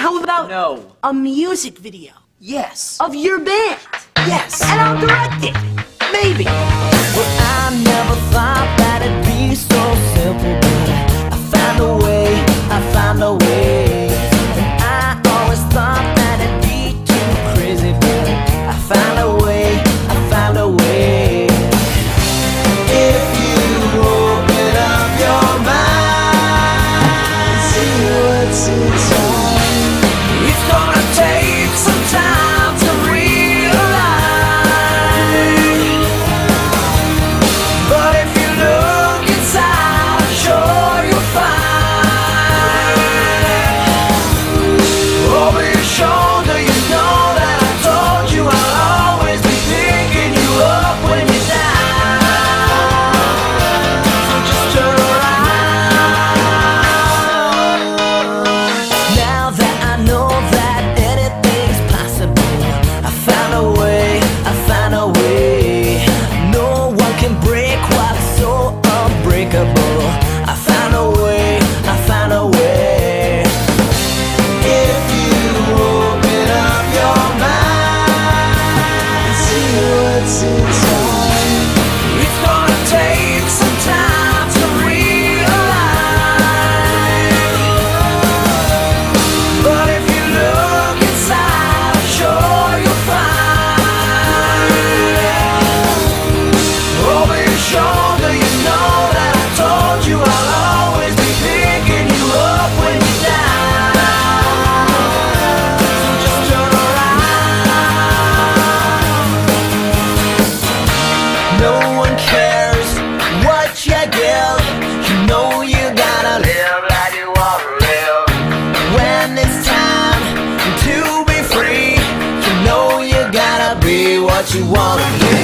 How about no. a music video? Yes. Of your band? Yes. And I'll direct it. Since. you wanna get.